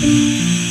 Música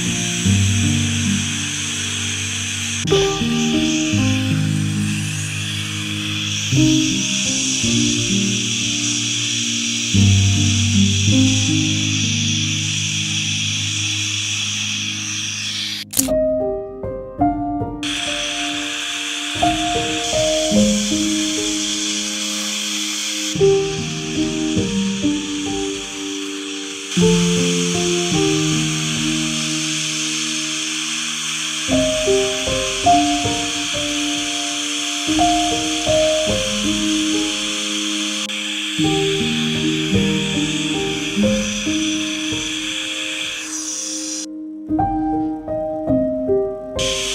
you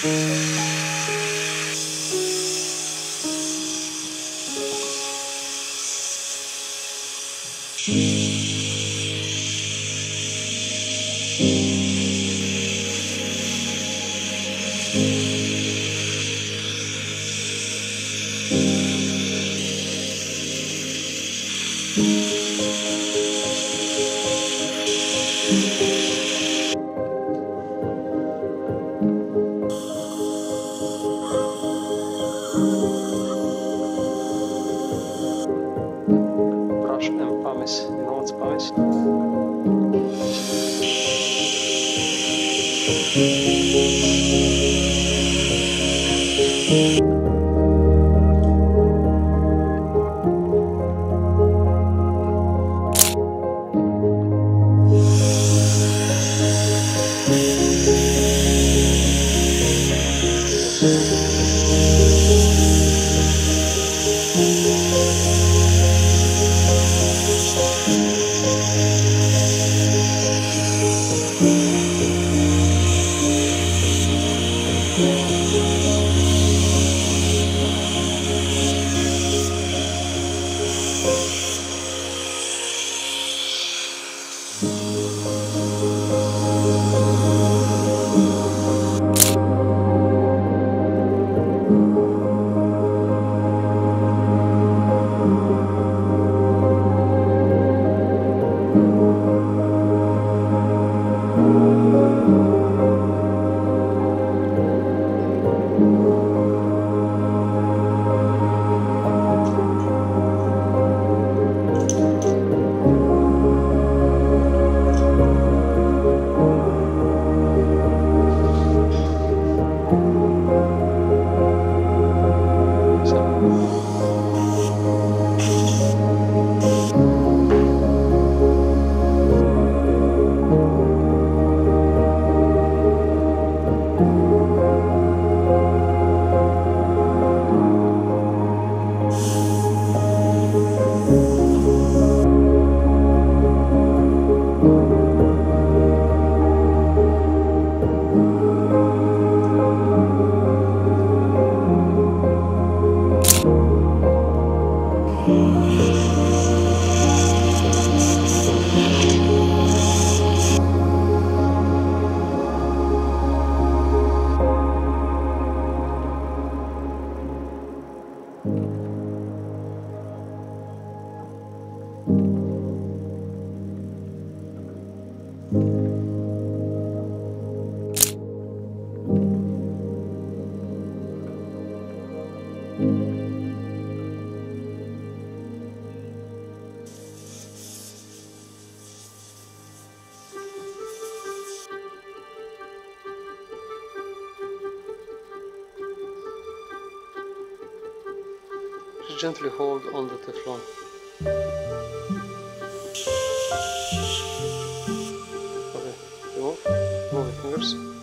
Música you Gently hold on the Teflon. Okay, remove. Move your fingers.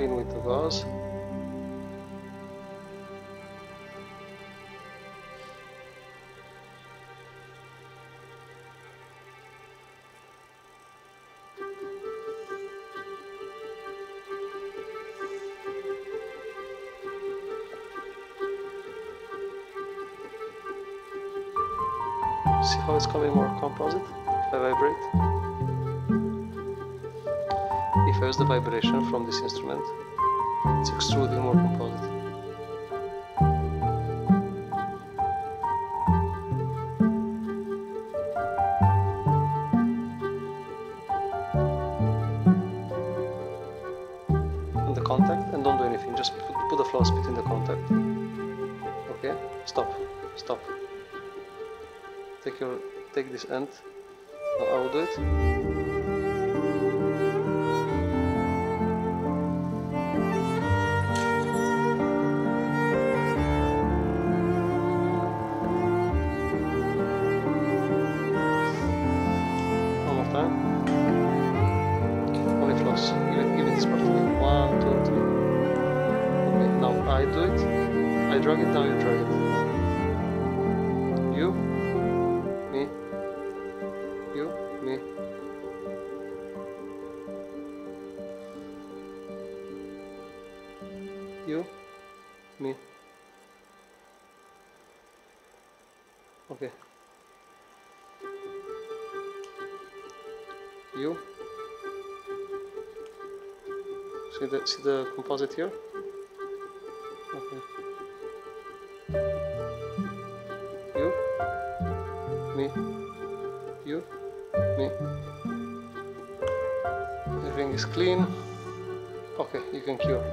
Clean with the gauze. See how it's coming more composite if I vibrate? If the vibration from this instrument, it's extruding more composite. the contact and don't do anything. Just put, put the flow speed in the contact. Okay, stop, stop. Take your, take this end. I will do it. Give it, give it this part to me. One, two, three. Okay, now I do it. I drag it, now you drag it. You, me, you, me. You, me. Okay. You. See the see the composite here? Okay. You, me, you, me. Everything is clean. Okay, you can cure.